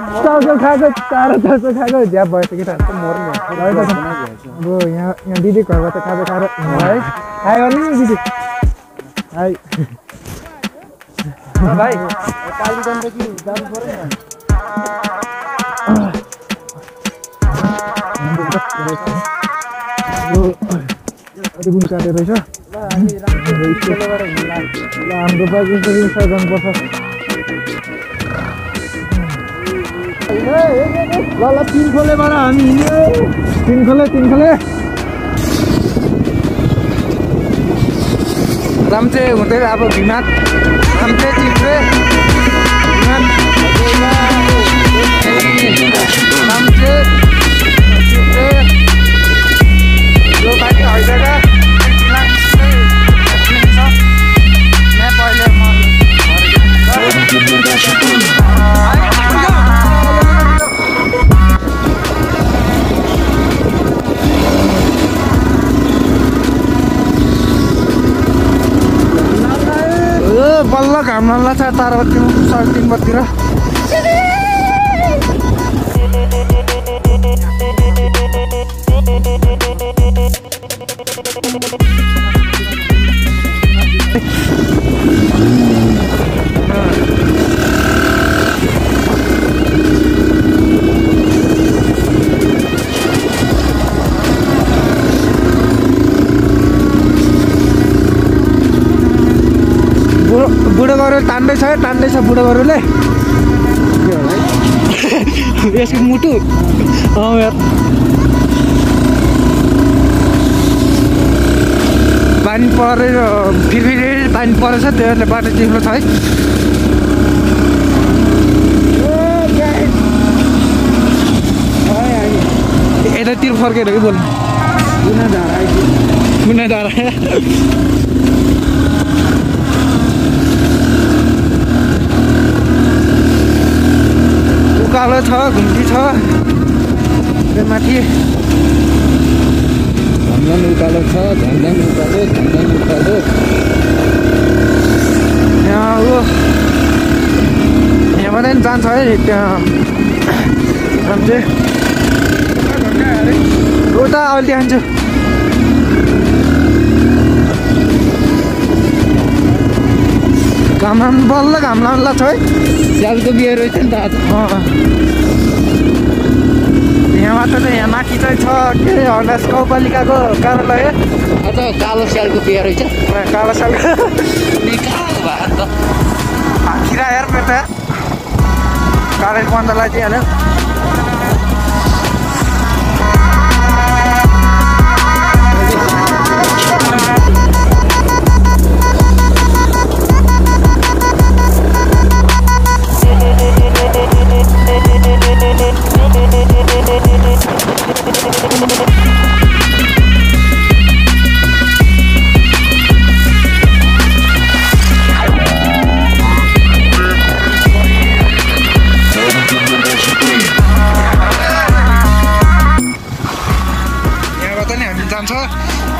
चाउचाउ खाएको चारो चाउचाउ खाएको झ्याप त केटाहरू त मर्नु अब यहाँ यहाँ दिदी घरबाट खाजा खाएर है गर्नु नि दिदी काटेर रहेछ हाम्रो स्टार्ट गर्नुपर्छ ल ल तिन खोलेबाट हामी हिँड्यो तिन खोले तिन खोले राम्चे हुँदै अब भिमात राम्चे चिप्रे राम्चे चिप्रे घाम लाग्छ ताराबत्ती साढे तिन बत्तिर बुढो बुढो गरुले तान्दैछ है तान्दैछ बुढो गरुले यसको मुटु अँ पानी परेर फेरि फेरि पानी परेछ त्यसले बाटो चिप्लो छ है यतातिर फर्केर कि बोल्नु कुनै धारा उकालो छ घुम्ती छ। त्यो माथि झन्झन उकालो छ झन्झन उकालो झन्झन उकालो। यहाँ ऊ यहाँबाट नि जान्छ है त्यहाँ। उता अहिले देखान्छु घाम लाग्नु लाग्छ है स्यालको बिहे रहेछ नि त आज। यहाँबाट चाहिँ यहाँ माथि चाहिँ छ के हर्नास गाउँपालिकाको कार्यालय। आज कालो स्यालको बिहे रहेछ। कालो साल निकाल भयो नि त खिरा हेर पेटा कालेज बन्द लगाइदिइहाल्यो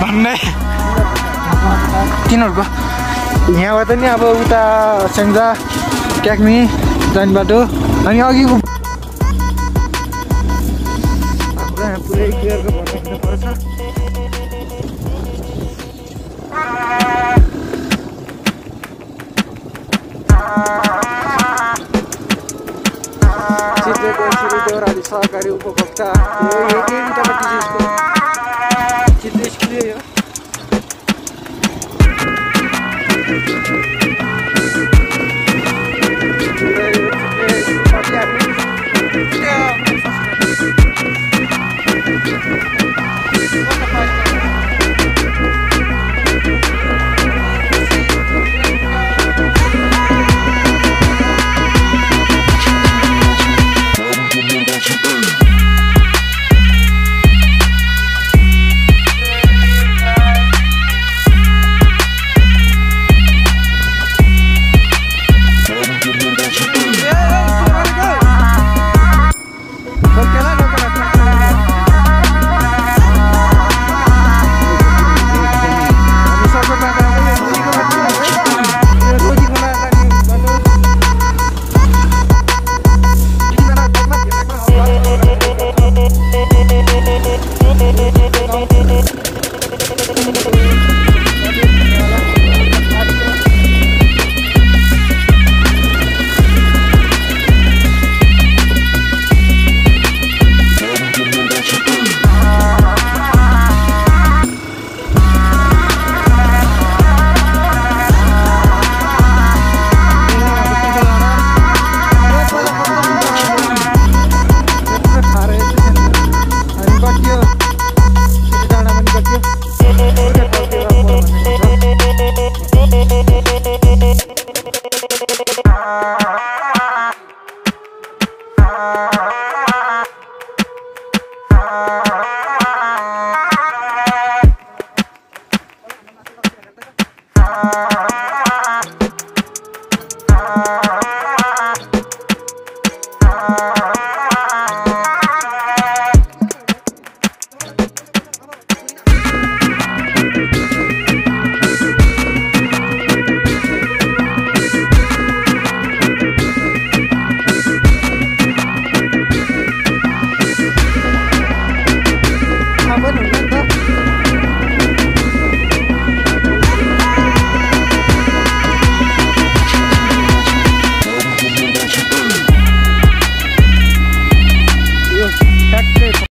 भन्ने। तिनीहरूको? यहाँबाट नि अब उता सेङ्जा ट्याक्मी जाने बाटो अनि अघिको पुरै क्लियरको देवराली सहकारी उपभोक्ता। Bye.